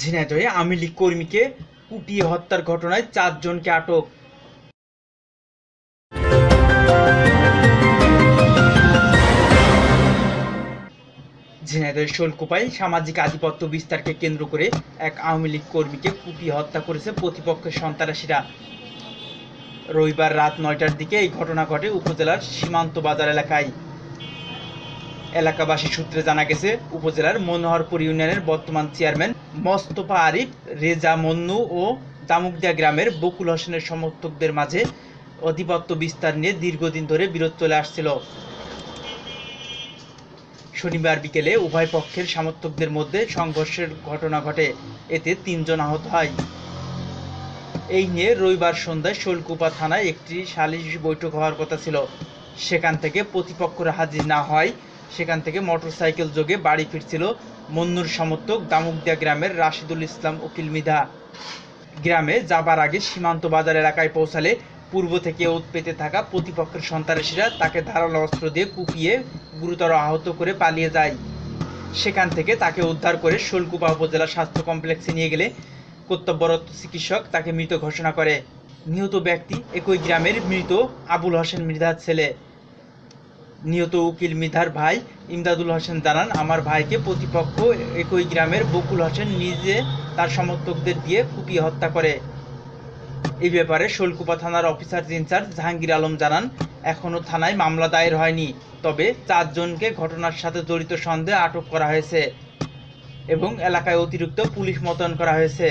ঝিনাইদহে আওয়ামী লীগ কর্মীকে কুপিয়ে হত্যার ঘটনায় চারজনকে আটক। ঝিনাইদহের শোলকুপায় সামাজিক আধিপত্য বিস্তারকে কেন্দ্র করে এক আওয়ামী লীগ কর্মীকে কুপিয়ে হত্যা করেছে প্রতিপক্ষের সন্ত্রাসীরা। রবিবার রাত নয়টার দিকে এই ঘটনা ঘটে উপজেলার সীমান্ত বাজার এলাকায়। এলাকাবাসী সূত্রে জানা গেছে, উপজেলার মনোহরপুর ইউনিয়নের বর্তমান চেয়ারম্যান মোস্তফা আরিফ, রেজা মন্নু ও দামুকদিয়া গ্রামের বকুল হোসেনের সমর্থকদের মাঝে আধিপত্য বিস্তার নিয়ে দীর্ঘদিন ধরে বিরোধ চলে আসছিল। শনিবার বিকেলে উভয় পক্ষের সমর্থকদের মধ্যে সংঘর্ষের ঘটনা ঘটে। এতে তিনজন আহত হয়। এই নিয়ে রবিবার সন্ধ্যায় শোলকুপা থানায় একটি সালিশ বৈঠক হওয়ার কথা ছিল। সেখান থেকে প্রতিপক্ষরা হাজির না হয় সেখান থেকে মোটরসাইকেল যোগে বাড়ি ফিরছিল মন্নুর সমর্থক দামুকদিয়া গ্রামের রাশিদুল ইসলাম উকিল মিধা। গ্রামে যাবার আগে সীমান্ত বাজার এলাকায় পৌঁছালে পূর্ব থেকে ওত পেতে থাকা প্রতিপক্ষের সন্ত্রাসীরা তাকে ধারালো অস্ত্র দিয়ে কুপিয়ে গুরুতর আহত করে পালিয়ে যায়। সেখান থেকে তাকে উদ্ধার করে শোলকুপা উপজেলা স্বাস্থ্য কমপ্লেক্সে নিয়ে গেলে কর্তব্যরত চিকিৎসক তাকে মৃত ঘোষণা করে। নিহত ব্যক্তি একই গ্রামের মৃত আবুল হোসেন মৃধার ছেলে। নিহত উকিল মিধার ভাই ইমদাদুল হোসেন জানান আমার ভাইকে প্রতিপক্ষ একই গ্রামের বকুল হোসেন নিজে তার সমর্থকদের দিয়ে কুপিয়ে হত্যা করে। এই ব্যাপারে শোলকুপা থানার অফিসার ইনচার্জ জাহাঙ্গীর আলম জানান এখনও থানায় মামলা দায়ের হয়নি, তবে চারজনকে ঘটনার সাথে জড়িত সন্দেহে আটক করা হয়েছে এবং এলাকায় অতিরিক্ত পুলিশ মোতায়েন করা হয়েছে।